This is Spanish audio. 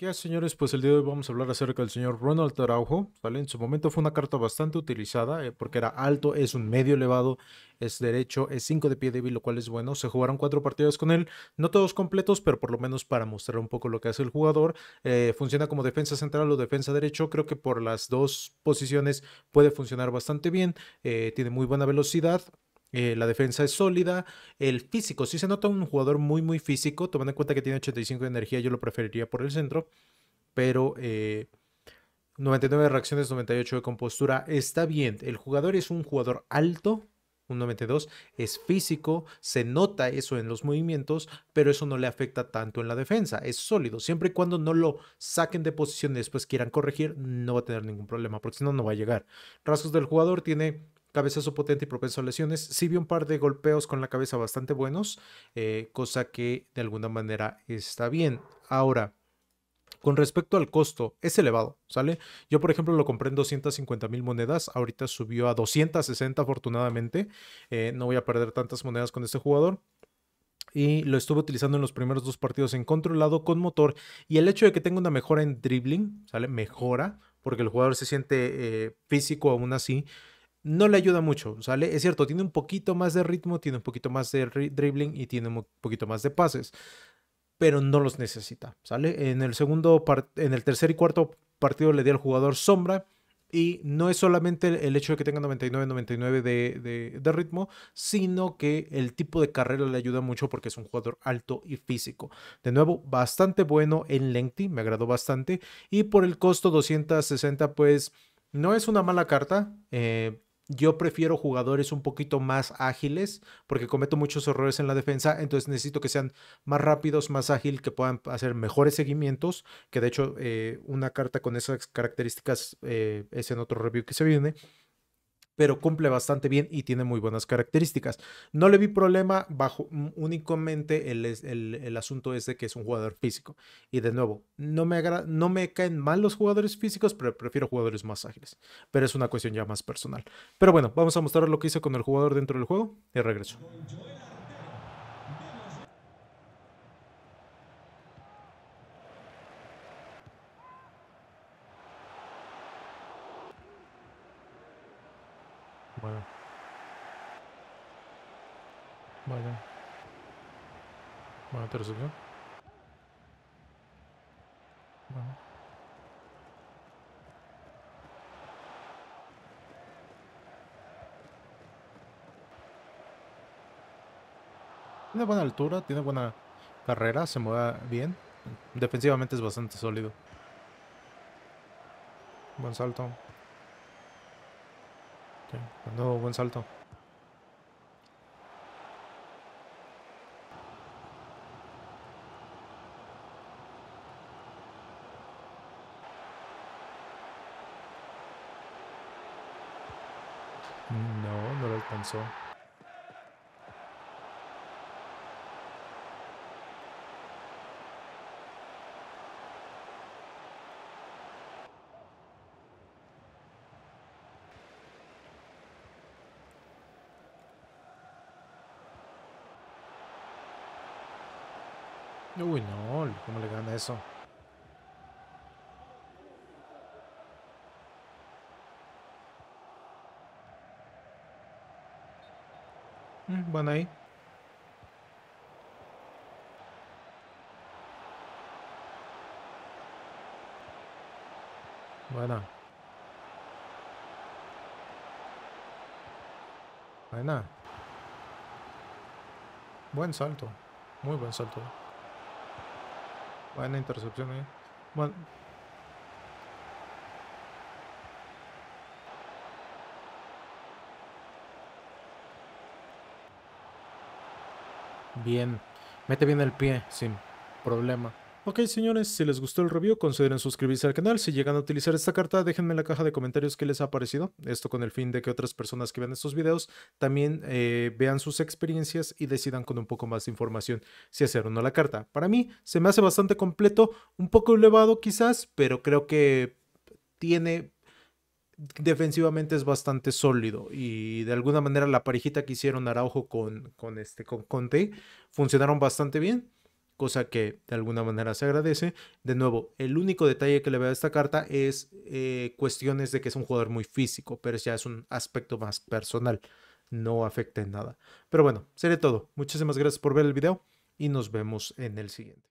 ¿Qué señores? Pues el día de hoy vamos a hablar acerca del señor Ronald Araujo, ¿vale? En su momento fue una carta bastante utilizada eh, porque era alto, es un medio elevado, es derecho, es 5 de pie débil, lo cual es bueno. Se jugaron cuatro partidos con él, no todos completos, pero por lo menos para mostrar un poco lo que hace el jugador. Eh, funciona como defensa central o defensa derecho, creo que por las dos posiciones puede funcionar bastante bien, eh, tiene muy buena velocidad, eh, la defensa es sólida. El físico, si se nota un jugador muy, muy físico. Tomando en cuenta que tiene 85 de energía, yo lo preferiría por el centro. Pero 99 de reacciones, 98 de compostura. Está bien. El jugador es un jugador alto. Un 92 es físico, se nota eso en los movimientos, pero eso no le afecta tanto en la defensa. Es sólido. Siempre y cuando no lo saquen de posición y después quieran corregir, no va a tener ningún problema, porque si no, no va a llegar. Rasgos del jugador tiene cabezazo potente y propenso a lesiones. Sí vi un par de golpeos con la cabeza bastante buenos, eh, cosa que de alguna manera está bien. Ahora, con respecto al costo, es elevado, ¿sale? Yo, por ejemplo, lo compré en 250 mil monedas, ahorita subió a 260 afortunadamente. Eh, no voy a perder tantas monedas con este jugador. Y lo estuve utilizando en los primeros dos partidos en controlado con motor. Y el hecho de que tenga una mejora en dribbling, ¿sale? Mejora, porque el jugador se siente eh, físico aún así no le ayuda mucho, ¿sale? Es cierto, tiene un poquito más de ritmo, tiene un poquito más de dribbling y tiene un poquito más de pases, pero no los necesita, ¿sale? En el segundo, en el tercer y cuarto partido le di al jugador sombra y no es solamente el hecho de que tenga 99-99 de, de, ritmo, sino que el tipo de carrera le ayuda mucho porque es un jugador alto y físico. De nuevo, bastante bueno en lengthy, me agradó bastante. Y por el costo 260, pues no es una mala carta. Eh, yo prefiero jugadores un poquito más ágiles porque cometo muchos errores en la defensa, entonces necesito que sean más rápidos, más ágiles, que puedan hacer mejores seguimientos, que de hecho eh, una carta con esas características eh, es en otro review que se viene pero cumple bastante bien y tiene muy buenas características. No le vi problema bajo mm, únicamente el, el, asunto es de que es un jugador físico. Y de nuevo, no me, no me caen mal los jugadores físicos, pero prefiero jugadores más ágiles. Pero es una cuestión ya más personal. Pero bueno, vamos a mostrar lo que hice con el jugador dentro del juego y regreso. Bueno. Bueno. Bueno, resuelve. Bueno. Tiene buena altura, tiene buena carrera, se mueve bien. Defensivamente es bastante sólido. Buen salto. Dando buen salto. No, no lo alcanzó. Uy, no, ¿cómo le gana eso? Mm, bueno ahí. Buena. Buena. Buen salto. Muy buen salto. Buena intercepción ahí. Bueno. Bien. Mete bien el pie, sin problema. Ok señores, si les gustó el review consideren suscribirse al canal, si llegan a utilizar esta carta déjenme en la caja de comentarios qué les ha parecido, esto con el fin de que otras personas que vean estos videos también eh, vean sus experiencias y decidan con un poco más de información si hacer o no la carta. Para mí se me hace bastante completo, un poco elevado quizás, pero creo que tiene defensivamente es bastante sólido y de alguna manera la parejita que hicieron Araujo con, con, este, con Conte funcionaron bastante bien cosa que de alguna manera se agradece. De nuevo, el único detalle que le veo a esta carta es eh, cuestiones de que es un jugador muy físico, pero ya es un aspecto más personal, no afecta en nada. Pero bueno, sería todo. Muchísimas gracias por ver el video y nos vemos en el siguiente.